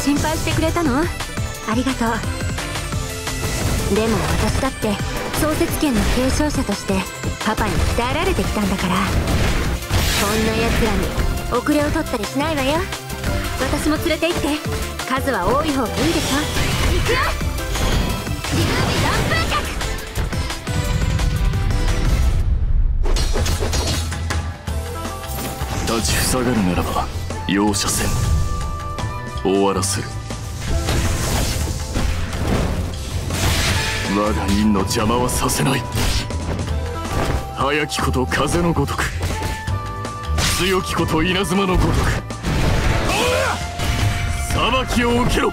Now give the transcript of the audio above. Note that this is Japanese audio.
心配してくれたの？ありがとう。でも私だって創設権の継承者としてパパに鍛えられてきたんだから。こんな奴らに遅れを取ったりしないわよ。私も連れて行って。数は多い方がいいでしょ。行くよ！自分で4分脚立ちふさがるならば容赦せん終わらせる。我が院の邪魔はさせない。早きこと風のごとく。強きこと稲妻のごとく。裁きを受けろ。